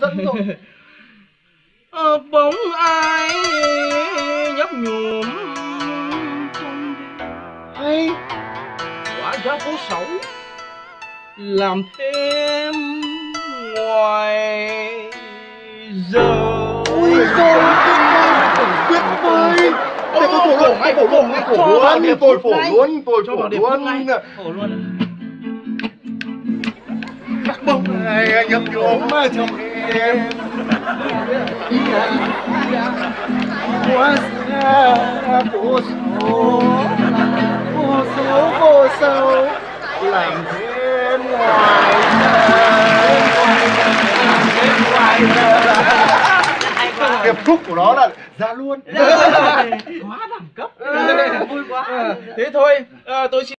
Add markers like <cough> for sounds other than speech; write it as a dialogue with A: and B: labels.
A: dẫn rồi. <laughs>
B: Ờ, bóng ai nhấp nhuộm
A: hay
B: quả giá phố xấu làm thêm ngoài giờ.
A: Ôi rồi tuyệt vời. Để tôi phổ luôn tôi phổ luôn tôi phổ luôn tôi phổ luôn tôi
B: cho
A: phổ luôn.
B: ngay. Phổ luôn.
A: Các bông này nhấp nhuộm. Mà trong em. Quá vô số vô số vô sâu làm thêm ngoài điệp khúc của nó là ra luôn.
B: Quá đẳng cấp. Vui quá. thế thôi ờ, tôi xin